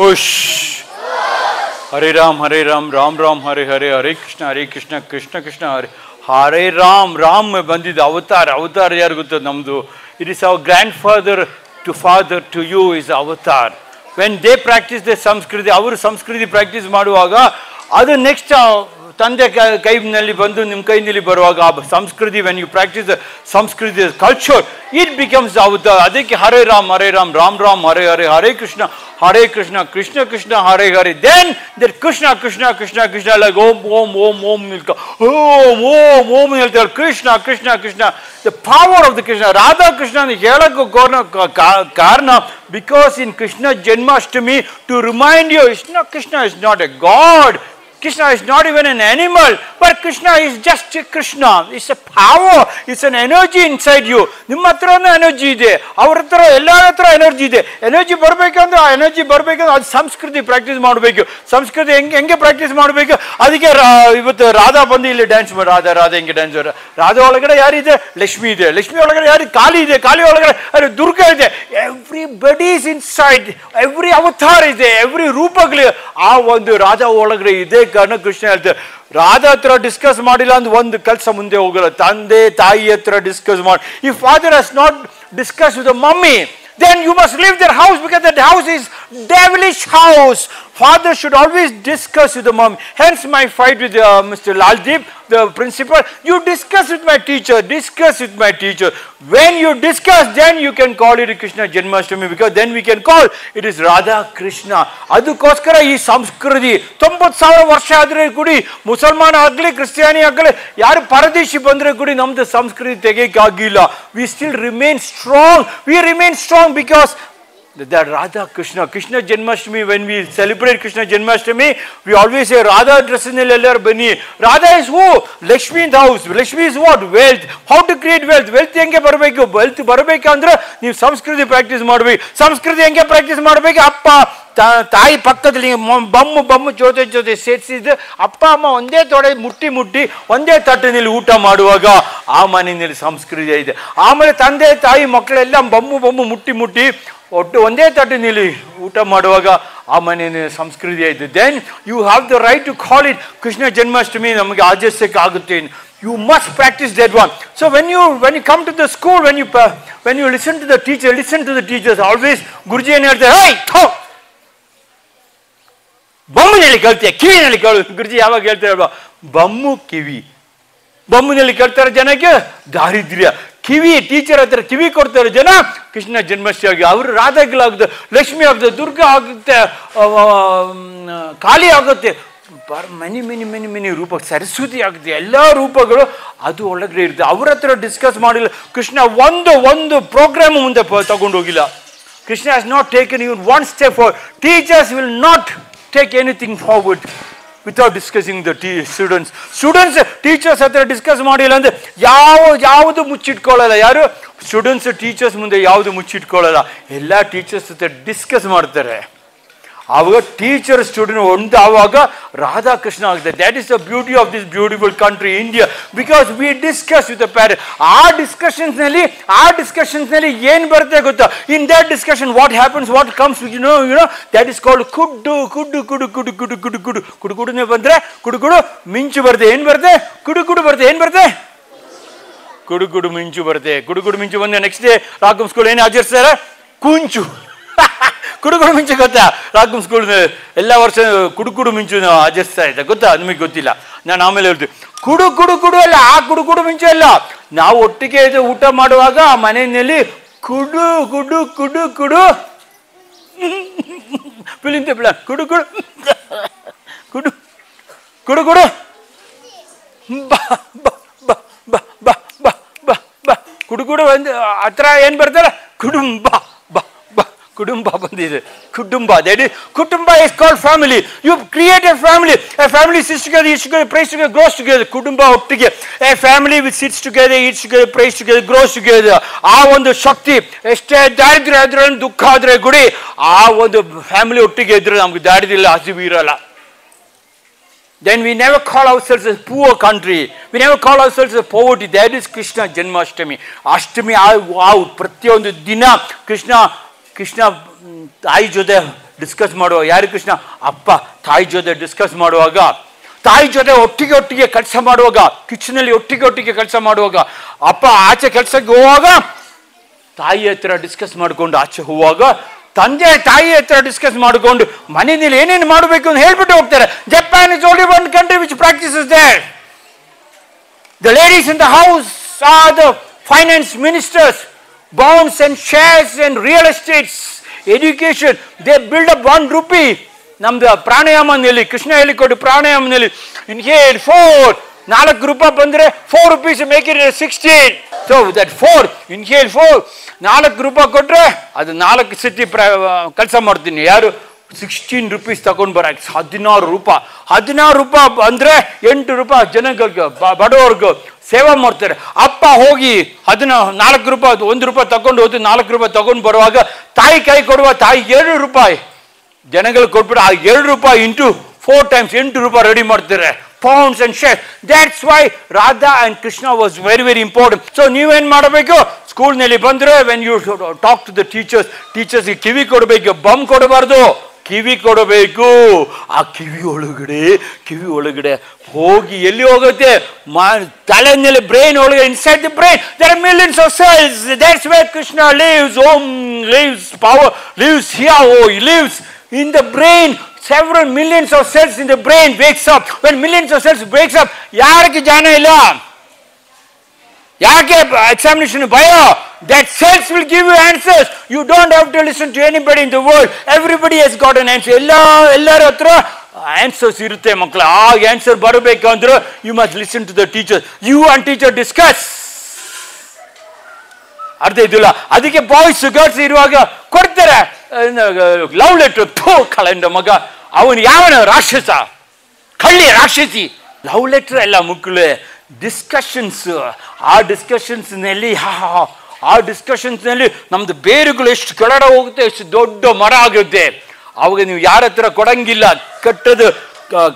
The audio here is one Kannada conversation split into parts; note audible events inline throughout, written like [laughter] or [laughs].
ಉಶ್ ಹರೇ ರಾಮ್ ಹರೇ ರಾಮ್ ರಾಮ್ ರಾಮ್, ಹರೇ ಹರೇ ಹರೇ ಕೃಷ್ಣ ಹರೇ ಕೃಷ್ಣ ಕೃಷ್ಣ ಕೃಷ್ಣ, ಹರೇ. ಹರೇ ರಾಮ್ ರಾಮ್ ಬಂದಿದ್ದ ಅವತಾರ ಅವತಾರ ಯಾರು ಗೊತ್ತದ ನಮ್ಮದು it is our grandfather to father to you is avatar. When they practise the sanskriti, ಅವರು ಸಂಸ್ಕೃತಿ ಪ್ರಾಕ್ಟೀಸ್ ಮಾಡುವಾಗ, ಅದು ನೆಕ್ಸ್ಟ್ ತಂದೆ ಕ- ಕೈನಲ್ಲಿ ಬಂದು ನಿಮ್ಮ ಕೈನಲ್ಲಿ ಬರುವಾಗ ಆ ಸಂಸ್ಕೃತಿ when you practise sanskriti culture it becomes avatara ಅದಕ್ಕೆ Hare Ram Hare Ram Ram Ram, Hare Hare Hare Krishna Hare Krishna Krishna Krishna, Hare Hare. Then that Krishna Krishna Krishna Krishna like Om Om Om Om ನಿಲ್ಕ Om Om Om ಹೇಳ್ತಾರೆ Krishna Krishna Krishna. The power of the Krishna Radha Krishna ಅಂತ ಹೇಳಕ್ಕೂ ಕಾರಣ ಕಾ- ಕಾರಣ because in Krishna Janmashtami to remind you Krishna Krishna is not a god Krishna is not even an animal, but Krishna is just Krishna. It's a power, it's an energy inside you. ನಿಮ್ಮ ಹತ್ರನೂ ಎನರ್ಜಿ ಇದೆ ಅವ್ರ ಹತ್ರ ಎಲ್ಲರ ಹತ್ರ ಎನರ್ಜಿ ಇದೆ. ಎನರ್ಜಿ ಬರಬೇಕಂದ್ರೆ ಆ ಎನರ್ಜಿ ಬರಬೇಕಂದ್ರೆ ಅದು ಸಂಸ್ಕೃತಿ ಪ್ರಾಕ್ಟೀಸ್ ಮಾಡಬೇಕು. ಸಂಸ್ಕೃತಿ ಹೆಂಗೆ ಹೆಂಗೆ ಪ್ರಾಕ್ಟೀಸ್ ಮಾಡಬೇಕು? ಅದಕ್ಕೆ ಇವತ್ತು ರಾಧಾ ಬಂದು ಇಲ್ಲಿ ಡ್ಯಾನ್ಸ್ ಮಾಡಿ. ರಾಧಾ ರಾಧಾ ಹೆಂಗೆ ಡ್ಯಾನ್ಸ್ ರಾಧಾ ಒಳಗಡೆ ಯಾರಿದೆ? ಲಕ್ಷ್ಮಿ ಇದೆ. ಲಕ್ಷ್ಮಿ ಒಳಗಡೆ ಯಾರು? ಕಾಳಿ ಇದೆ. ಕಾಳಿ ಒಳಗಡೆ ಅರೆ ದುರ್ಗಾ ಇದೆ. ಎವ್ರಿ ಬಡಿ ಇಸ್ ಇನ್ ಸೈಡ್ ಎವ್ರಿ ಅವತಾರ ಇದೆ ಎವ್ರಿ ರೂಪಗಳು ಆ ಒಂದು ರಾಜ ಒಳಗಡೆ ಇದೆ. ಕಾರಣ ಕೃಷ್ಣ ಹೇಳ್ತಾರೆ, ರಾಜ ಹತ್ರ ಡಿಸ್ಕಸ್ ಮಾಡಿಲ್ಲ ಅಂದ್ರೆ ಒಂದು ಕೆಲಸ ಮುಂದೆ ಹೋಗಲ್ಲ. ತಂದೆ, ತಾಯಿ ಹತ್ರ ಡಿಸ್ಕಸ್ ಮಾಡಿ ಈ father has not discuss with mummy then you must leave their house because that house is devilish house. Father should always discuss with the mom. Hence my fight with uh, Mr. Laldeep, the principal. You discuss with my teacher, discuss with my teacher. When you discuss, then you can call it Krishna Janmashtami because then we can call it is Radha Krishna. ಅದಕ್ಕೋಸ್ಕರ ಈ ಸಂಸ್ಕೃತಿ ತೊಂಬತ್ತು ಸಾವಿರ ವರ್ಷ ಆದ್ರೆ ಕೂಡಿ ಮುಸಲ್ಮಾನ ಆಗಲಿ ಕ್ರಿಸ್ಟಿಯಾನಿ ಆಗಲಿ ಯಾರು ಪರದೇಶಿ ಬಂದ್ರೆ ಕೂಡಿ ನಮ್ದು ಸಂಸ್ಕೃತಿ ತೆಗೆಯಕ್ಕಾಗಿಲ್ಲ we still remain strong we remain strong because That Radha Krishna, Krishna Janmashtami, when we celebrate Krishna Janmashtami, we always say Radha the bani. Radha is who? Lakshmi in the house. Lakshmi is what? Wealth. How to create wealth? Wealth ಹೆಂಗೆ ಬರಬೇಕು ವೆಲ್ತ್ ಬರಬೇಕಂದ್ರೆ ನೀವು ಸಂಸ್ಕೃತಿ ಪ್ರಾಕ್ಟೀಸ್ ಮಾಡಬೇಕು ಸಂಸ್ಕೃತಿ ಹೆಂಗೆ ಪ್ರಾಕ್ಟೀಸ್ ಮಾಡಬೇಕು ಅಪ್ಪ ತಾಯಿ ಪಕ್ಕದಲ್ಲಿ ಬಮ್ಮು ಬಮ್ಮು ಜೊತೆ ಜೊತೆ ಸೇರಿಸಿದ್ದು ಅಪ್ಪ ಅಮ್ಮ ಒಂದೇ ತೊಡೆ ಮುಟ್ಟಿ ಮುಟ್ಟಿ ಒಂದೇ ತಟ್ಟಿನಲ್ಲಿ ಊಟ ಮಾಡುವಾಗ ಆ ಮನೆಯಲ್ಲಿ ಸಂಸ್ಕೃತಿ ಇದೆ ಆಮೇಲೆ ತಂದೆ ತಾಯಿ ಮಕ್ಕಳೆಲ್ಲ ಬಮ್ಮು ಬಮ್ಮು ಮುಟ್ಟಿ ಮುಟ್ಟಿ ಒಟ್ಟು ಒಂದೇ ತಟ್ಟಿನಲ್ಲಿ ಊಟ ಮಾಡುವಾಗ ಆ ಮನೆಯ ಸಂಸ್ಕೃತಿ ಆಯಿತು then you have the right to call it Krishna Janmashtami ನಮಗೆ ಆಚರಿಸಕ್ಕೆ ಆಗುತ್ತೆ. You must practise that one so when you when you come to the school when you when you listen to the teacher listen to the teachers always Guruji ಏನು ಹೇಳ್ತಾರೆ ಹೈ ಥೋ ಬೊಮ್ಮನಲ್ಲಿ ಕೇಳ್ತೀಯ ಕಿವಿನಲ್ಲಿ ಕೇಳು. ಗುರುಜಿ ಯಾವಾಗ ಹೇಳ್ತಾರೆ ಬಮ್ಮು ಕಿವಿ. ಬೊಮ್ಮನಲ್ಲಿ ಕೇಳ್ತಾರೆ ಜನಕ್ಕೆ ದಾರಿದ್ರ್ಯ. ಕಿವಿ ಟೀಚರ್ ಹತ್ರ ಕಿವಿ ಕೊಡ್ತಾರೆ ಜನ, ಕೃಷ್ಣ ಜನ್ಮಾಷ್ಟಮಿ ಆಗಿ ಅವರು ರಾಧಾಗಿಲಾಗ್ದು ಲಕ್ಷ್ಮಿ ಆಗುತ್ತೆ ದುರ್ಗಾ ಆಗುತ್ತೆ ಖಾಲಿ ಆಗುತ್ತೆ. ಬರ್, ಮನಿ, ಮಿನಿ ಮಿನಿ ಮಿನಿ ರೂಪ, ಸರಸ್ವತಿ ಆಗುತ್ತೆ ಎಲ್ಲ ರೂಪಗಳು ಅದು ಒಳಗಡೆ ಇರುತ್ತೆ ಅವ್ರ ಹತ್ರ ಡಿಸ್ಕಸ್ ಮಾಡಿಲ್ಲ. ಕೃಷ್ಣ ಒಂದು ಒಂದು ಪ್ರೋಗ್ರಾಮ್ ಮುಂದೆ ತಗೊಂಡು ಹೋಗಿಲ್ಲ Krishna has not taken even one step for teachers will not take anything forward without discussing the tea students students teachers ಹತ್ರ ಡಿಸ್ಕಸ್ ಮಾಡಿಲ್ಲ ಅಂದರೆ ಯಾವ, ಯಾವುದು ಮುಚ್ಚಿಟ್ಕೊಳ್ಳಲ್ಲ ಯಾರು? ಸ್ಟೂಡೆಂಟ್ಸ್ ಟೀಚರ್ಸ್ ಮುಂದೆ ಯಾವುದು ಮುಚ್ಚಿಟ್ಕೊಳ್ಳಲ್ಲ? ಎಲ್ಲ ಟೀಚರ್ಸ್ ಜೊತೆ ಡಿಸ್ಕಸ್ ಮಾಡ್ತಾರೆ. ಆವಾಗ ಟೀಚರ್ ಸ್ಟೂಡೆಂಟ್ ಒಂದು ಆವಾಗ ರಾಧಾಕೃಷ್ಣ ಆಗುತ್ತೆ that is the beauty of this beautiful country India because we discuss with ಪ್ಯಾರೆ ಆ ಡಿಸ್ಕಷನ್ಸ್ನಲ್ಲಿ ಆ ಡಿಸ್ಕಷನ್ಸ್ನಲ್ಲಿ ಏನು ಬರುತ್ತೆ ಗೊತ್ತಾ? In that discussion what happens what comes you know you know that is called ಕುಡ್ಡು ಕುಡ್ಡು ಕುಡು ಕುಡು ಕುಡು ಕುಡು ಕುಡು ಕುಡು ಕುಡುನೇ ಬಂದರೆ ಕುಡು ಕುಡು ಮಿಂಚು ಬರುತ್ತೆ. ಏನು ಬರುತ್ತೆ? ಕುಡು ಕುಡು ಬರುತ್ತೆ. ಏನು ಬರುತ್ತೆ? ಕುಡು ಮಿಂಚು ಬರುತ್ತೆ. ಕುಡು ಮಿಂಚು ಬಂದ್ರೆ ನೆಕ್ಸ್ಟ್ ಡೇ ರಾಕಮ್ ಸ್ಕೂಲ್ ಏನು ಆಚರಿಸ್ತಾರೆ ಕುಂಚು. ಕುಡುಕುಡು ಮಿಂಚು ಗೊತ್ತಾ? ರಾಕುಮ್ ಸ್ಕೂಲ್ ಎಲ್ಲ ವರ್ಷ ಕುಡುಕುಡು ಮಿಂಚು ನಾವು ಆಚರಿಸ್ತಾ ಇದ್ದ. ಗೊತ್ತಾ? ನಿಮಗೆ ಗೊತ್ತಿಲ್ಲ. ನಾನು ಆಮೇಲೆ ಹೇಳ್ತೀವಿ ಕುಡು ಕುಡು ಕುಡು ಅಲ್ಲ, ಆ ಕುಡು ಕುಡು ಮಿಂಚು ಅಲ್ಲ. ನಾವು ಒಟ್ಟಿಗೆ ಇದು ಊಟ ಮಾಡುವಾಗ ಆ ಮನೆಯಲ್ಲಿ ಕುಡು ಕುಡು ಕುಡು ಕುಡು. ಪಿಲಿಂತ ಬಿಳ ಕುಡು ಕುಡು. ಕುಡು ಕುಡು ಕುಡು. ಬಾ ಬಾ ಬಾ ಬಾ ಬಾ ಬಾ ಬಾ. ಕುಡು ಕುಡು, ಒಂದು ಹತ್ರ ಏನು ಬರ್ತಾರೆ? ಕುಡುಂಬಾ. Kudumba Bandide. Kudumba. That is, Kudumba is called family. You create a family. A family sits together, eats together, prays together, grows together. Kudumba together. A family which sits together, eats together, prays together, grows together. ಆ ಒಂದು ಶಕ್ತಿ ಎಷ್ಟೇ ದಾರಿದ್ರ್ಯ ಆದ್ರೆ ದುಃಖ ಆದ್ರೆ ಗುಡಿ ಆ ಒಂದು ಫ್ಯಾಮಿಲಿ ಒಟ್ಟಿಗೆ ಇದ್ರೆ ನಮ್ಗೆ ದಾರಿದಿಲ್ಲ ಹಸಿವು ಇರಲ್ಲ then we never call ourselves a poor country. We never call ourselves a poverty. That is Krishna Janmashtami. Ashtami I out. Pratyondu Dina. Krishna Krishna ತಾಯಿ ಜೊತೆ ಡಿಸ್ಕಸ್ ಮಾಡುವ. ಯಾರು ಕೃಷ್ಣ? ಅಪ್ಪ ತಾಯಿ ಜೊತೆ ಡಿಸ್ಕಸ್ ಮಾಡುವಾಗ ತಾಯಿ ಜೊತೆ ಒಟ್ಟಿಗೆ ಒಟ್ಟಿಗೆ ಕೆಲಸ ಮಾಡುವಾಗ ಕಿಚನಲ್ಲಿ ಒಟ್ಟಿಗೆ ಒಟ್ಟಿಗೆ ಕೆಲಸ ಮಾಡುವಾಗ ಅಪ್ಪ ಆಚೆ ಕೆಲಸಕ್ಕೆ ಹೋಗುವಾಗ ತಾಯಿ ಹತ್ರ ಡಿಸ್ಕಸ್ ಮಾಡಿಕೊಂಡು ಆಚೆ ಹೋಗುವಾಗ ತಂದೆ ತಾಯಿ ಹತ್ರ ಡಿಸ್ಕಸ್ ಮಾಡಿಕೊಂಡು ಮನೆಯಲ್ಲಿ ಏನೇನು ಮಾಡಬೇಕು ಅಂತ ಹೇಳ್ಬಿಟ್ಟು ಹೋಗ್ತಾರೆ. Japan is only one country which practises their the ladies in the house are the finance ministers, bonds and shares and real estates, education. They build up one rupee. ನಮ್ದು ಪ್ರಾಣಾಯಾಮನಲ್ಲಿ ಕೃಷ್ಣ ಹೇಳಿಕೊಟ್ಟು ಪ್ರಾಣಾಯಾಮನಲ್ಲಿ ಇನ್ಹೇಲ್ ಫೋರ್ ನಾಲ್ಕು ರೂಪಾಯಿ ಬಂದರೆ four rupees make it sixteen so that four in here four ನಾಲ್ಕು ರೂಪಾಯಿ ಕೊಟ್ಟರೆ ಅದು ನಾಲ್ಕು ಸತಿ ಪ್ರ ಕೆಲಸ ಮಾಡ್ತೀನಿ ಯಾರು ಸಿಕ್ಸ್ಟೀನ್ ರುಪೀಸ್ ತಗೊಂಡು ಬರಕ್ಕೆ ಹದಿನಾರು ರೂಪಾಯಿ ಹದಿನಾರು ರೂಪಾಯಿ ಅಂದರೆ ಎಂಟು ರೂಪಾಯಿ ಜನಗಳಿಗೆ, ಬ- ಸೇವಾ ಮಾಡ್ತಾರೆ. ಅಪ್ಪ ಹೋಗಿ ಅದನ್ನ ನಾಲ್ಕು ರೂಪಾಯಿ ಒಂದು ರೂಪಾಯಿ ತಗೊಂಡು ಹೋಗಿ ನಾಲ್ಕು ರೂಪಾಯಿ ತಗೊಂಡು ಬರುವಾಗ ತಾಯಿ ಕೈ ಕೊಡುವ ತಾಯಿ ಎರಡು ರೂಪಾಯಿ. ಜನಗಳಿಗೆ ಕೊಟ್ಬಿಟ್ಟು ಆ ಎರಡು ರೂಪಾಯಿ ಇಂಟು ಫೋರ್ ಟೈಮ್ಸ್ ಎಂಟು ರೂಪಾಯಿ ರೆಡಿ ಮಾಡ್ತಾರೆ. Pounds and share that's why Radha and Krishna was very very important so ನೀವೇನು ಮಾಡಬೇಕು? ಸ್ಕೂಲ್ನಲ್ಲಿ ಬಂದರೆ when you talk to the teachers ಟೀಚರ್ಸ್ಗೆ ಕಿವಿ ಕೊಡಬೇಕು ಬಮ್ ಕೊಡಬಾರ್ದು. ಕಿವಿ ಕೊಡಬೇಕು. ಆ ಕಿವಿ ಒಳಗಡೆ ಕಿವಿ ಒಳಗಡೆ ಹೋಗಿ ಎಲ್ಲಿ ಹೋಗುತ್ತೆ? ತಲೆ ಮೇಲೆ ಬ್ರೈನ್ ಒಳಗೆ inside the brain there millions of cells that's where Krishna lives Om lives power lives here oh lives in the brain several millions of cells in the brain breaks up when millions of cells breaks up ಯಾರಿಗೆ ಜಾನ ಇಲ್ಲ ಯಾಕೆ ಎಕ್ಸಾಮಿನೇಷನ್ ಭಯ? That cells will give you answers you don't have to listen to anybody in the world everybody has got an answer ಎಲ್ಲ ಎಲ್ಲರ ಹತ್ರ ಆನ್ಸರ್ಸ್ ಇರುತ್ತೆ ಮಕ್ಕಳು ಆ ಆನ್ಸರ್ ಬರಬೇಕು ಅಂದ್ರೆ you must listen to the teacher you and teacher discuss ಅರ್ಧ ಇದಿಲ್ಲ ಅದಕ್ಕೆ ಬಾಯ್ಸ್ ಗರ್ಲ್ಸ್ ಇರುವಾಗ ಕೊಡ್ತಾರೆ. ಲವ್ ಲೆಟರ್ ಥೋ ಕಳೆಂಡ ಮಗ. ಅವನು ಯಾವನ? ರಾಕ್ಷಸ. ಕಳ್ಳಿ, ರಾಕ್ಷಸಿ. ಲವ್ ಲೆಟರ್ ಎಲ್ಲ ಮಕ್ಕಳು ಡಿಸ್ಕಷನ್ಸ್ ಆ ಡಿಸ್ಕಷನ್ಸ್ನಲ್ಲಿ [laughs] ಆ ಡಿಸ್ಕಷನ್ಸ್ನಲ್ಲಿ ನಮ್ದು ಬೇರುಗಳು ಎಷ್ಟು ಕೆಳಡ ಹೋಗುತ್ತೆ, ಎಷ್ಟು ದೊಡ್ಡ ಮರ ಆಗುತ್ತೆ ಅವಾಗ ನೀವು ಯಾರ ಹತ್ರ ಕೊಡಂಗಿಲ್ಲ, ಕಟ್ಟದು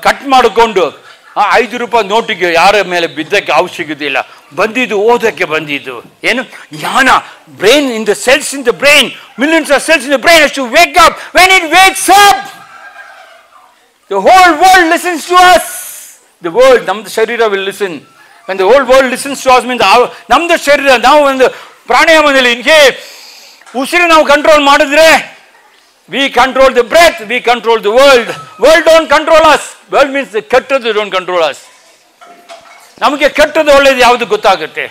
ಕಟ್ ಮಾಡಿಕೊಂಡು ಐದು ರೂಪಾಯಿ ನೋಟಿಗೆ ಯಾರ ಮೇಲೆ ಬಿದ್ದಕ್ಕೆ ಅವಶ್ಯಕತೆ ಇಲ್ಲ ಬಂದಿದ್ದು ಓದಕ್ಕೆ ಬಂದಿದ್ದು. ಏನು? ಯಾನ brain in the cells in the brain millions of cells in the brain to wake up when it wakes up the whole world listens to us the world ನಮ್ದು ಶರೀರ will listen when the whole world listens to us ನಮ್ದು ಶರೀರ, ನಾವು ಒಂದು ಪ್ರಾಣಾಯಾಮದಲ್ಲಿ ಹಿಂಗೆ ಉಸಿರು ನಾವು ಕಂಟ್ರೋಲ್ ಮಾಡಿದ್ರೆ we control the breath we control the world world don't control us world means ಕೆಟ್ಟದ್ದು ಡೋಂಟ್ ಕಂಟ್ರೋಲ್ ಅಸ್ ನಮಗೆ ಕೆಟ್ಟದ್ದು ಒಳ್ಳೇದು ಯಾವುದು ಗೊತ್ತಾಗುತ್ತೆ?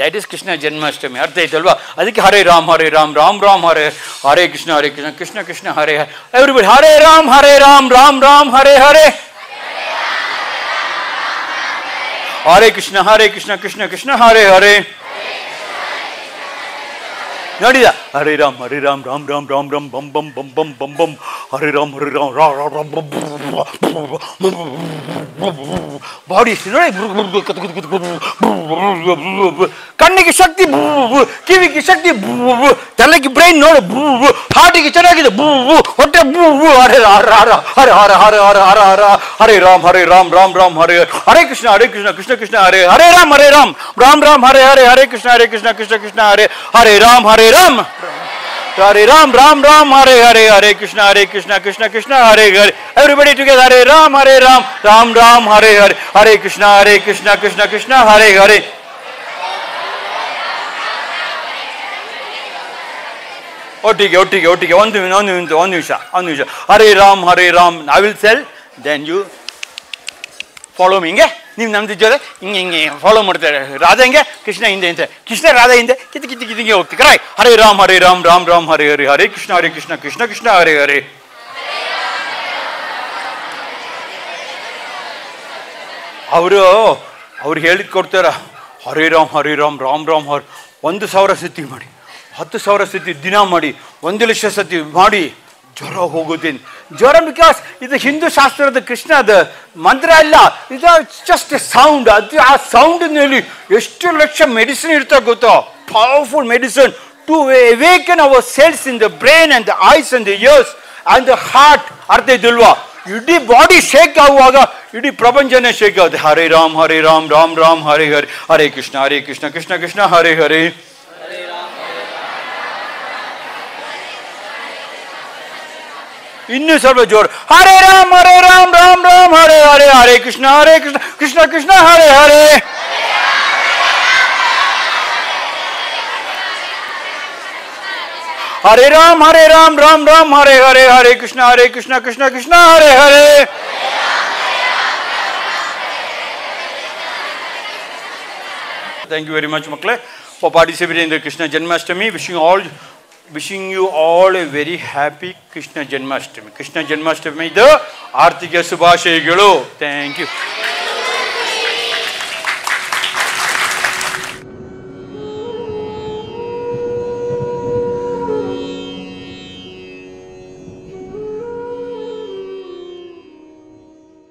ದಟ್ ಇಸ್ ಕೃಷ್ಣ ಜನ್ಮಾಷ್ಟಮಿ ಅರ್ಥ ಐತಲ್ವಾ ಅದಕ್ಕೆ ಹರೇ ರಾಮ್ ಹರೇ ರಾಮ್ ರಾಮ್ ರಾಮ್, ಹರೇ ಹರೇ ಕೃಷ್ಣ ಹರೇ ಕೃಷ್ಣ ಕೃಷ್ಣ ಕೃಷ್ಣ, ಹರೇ ಎವ್ರಿಬಡಿ ಹರೇ ರಾಮ್ ಹರೇ ರಾಮ್ ರಾಮ್ ರಾಮ್, ಹರೇ ಹರೇ. हरे कृष्ण हरे कृष्ण कृष्ण कृष्ण हरे हरे हरे राम हरे राम राम राम राम राम बम बम बम बम बम बम हरे राम हरे राम राम राम राम ರಾ ರಾ ರಾ ಬಂ ಬಾಡಿ ಕಣ್ಣಿಗೆ ಶಕ್ತಿ ಕಿವಿಗೆ ಶಕ್ತಿ ತಲೆಗೆ ಬ್ರೈನ್ ನೋಡು ಹಾರ್ಟಿಗೆ ಚೆನ್ನಾಗಿದೆ ಹೊಟ್ಟೆ ಹರೇ ಹರ ಹರ ಹರ ಹರ ಹರ ಹರ ಹರ ಹರ ಹರೇ ರಾಮ್ ಹರೇ ರಾಮ್ ರಾಮ್ ರಾಮ್ ಹರೇ ಹರೇ ಕೃಷ್ಣ ಹರೇ ಕೃಷ್ಣ ಕೃಷ್ಣ ಕೃಷ್ಣ ಹರೇ ಹರೇ ರಾಮ್ ಹರೇ ರಾಮ್ ರಾಮ್ ರಾಮ್ ಹರೇ ಹರೇ ಹರೇ ಕೃಷ್ಣ ಹರೇ ಕೃಷ್ಣ ಕೃಷ್ಣ ಕೃಷ್ಣ ಹರೇ ಹರೇ ರಾಮ್ ಹರೇ ರಾಮ್ हरे राम राम राम हरे हरे हरे कृष्णा हरे कृष्णा कृष्णा कृष्णा हरे हरे एवरीबडी टूगे हरे राम हरे राम राम राम हरे हरे हरे कृष्णा हरे कृष्णा कृष्णा कृष्णा हरे हरे ओटी ओटी ओटी निमिष निमिष Hare Ram Hare Ram I will sell then you follow ಹಿಂಗೆ? ನೀವು ನಮ್ದು ಜೊತೆ ಹಿಂಗೆ ಹಿಂಗೆ ಫಾಲೋ ಮಾಡ್ತಾರೆ. ರಾಧಾ ಹಿಂಗೆ? ಕೃಷ್ಣ ಹಿಂದೆ ಹಿಂದೆ. ಕೃಷ್ಣ, ರಾಧಾ ಹಿಂದೆ? ಕಿತ್ತು ಕಿತ್ತು ಕಿತ್ತು ಹಿಂಗೆ ಹೋಗ್ತೀವಿ ಕರಾಯ್ ಹರೇ ರಾಮ್ ಹರೇ ರಾಮ್ ರಾಮ್ ರಾಮ್, ಹರೇ ಹರಿ, ಹರೇ ಕೃಷ್ಣ ಹರೇ ಕೃಷ್ಣ ಕೃಷ್ಣ ಕೃಷ್ಣ, ಹರೇ ಹರಿ. ಅವರು, ಅವ್ರು ಹೇಳಿದ್ ಕೊಡ್ತಾರ, ಹರೇ ರಾಮ್ ಹರೇ ರಾಮ್ ರಾಮ್ ರಾಮ್, ಹರ್. ಒಂದು ಸಾವಿರ ಸತಿ ಮಾಡಿ, ಹತ್ತು ಸಾವಿರ ಸತಿ ದಿನ ಮಾಡಿ, ಒಂದು ಲಕ್ಷ ಸತಿ ಮಾಡಿ ಜ್ವರ ಹೋಗೋದಿನ್ ಜ್ವರ ಬಿಕಾಸ್ ಇದು ಹಿಂದೂ ಶಾಸ್ತ್ರದ ಕೃಷ್ಣದ ಮಂತ್ರ ಅಲ್ಲ. ಇದು ಜಸ್ಟ್ ಸೌಂಡ್ ಅದು ಆ ಸೌಂಡ್ನಲ್ಲಿ ಎಷ್ಟು ಲಕ್ಷ ಮೆಡಿಸಿನ್ ಇರ್ತಾ ಗೊತ್ತೋ? Powerful medicine to awaken our cells in the brain and the eyes and the ears and the heart ಅರ್ಥ ಇದಿಲ್ವಾ? ಇಡೀ ಬಾಡಿ ಶೇಕ್ ಆಗುವಾಗ ಇಡೀ ಪ್ರಪಂಚನೇ ಶೇಕ್ ಆಗುತ್ತೆ. ಹರೇ ರಾಮ್ ಹರೇ ರಾಮ್ ರಾಮ್ ರಾಮ್, ಹರೇ ಹರೇ. ಹರೇ ಕೃಷ್ಣ ಹರೇ ಕೃಷ್ಣ ಕೃಷ್ಣ ಕೃಷ್ಣ, ಹರೇ ಹರೇ. ಇನ್ನೂ ಸ್ವಲ್ಪ ಜೋರು ಹರೇ ರಾಮ್ ಹರೇ ರಾಮ್ ರಾಮ್ ರಾಮ್ ಹರೇ ಹರೇ ಹರೇ ಕೃಷ್ಣ ಹರೇ ಕೃಷ್ಣ ಕೃಷ್ಣ ಕೃಷ್ಣ ಹರೇ ಹರೇ ಹರೇ ರಾಮ್ ಹರೇ ರಾಮ್ ರಾಮ್ ರಾಮ್ ಹರೇ ಹರೇ ಹರೇ ಕೃಷ್ಣ ಹರೇ ಕೃಷ್ಣ ಕೃಷ್ಣ ಕೃಷ್ಣ ಹರೇ ಹರೇ Thank you very much, Makle, for participating in the Krishna Janmashtami. Wishing all, wishing you all a very happy Krishna Janmashtami. Krishna Janmashtami, the Artika Subhashayagalo. Thank you.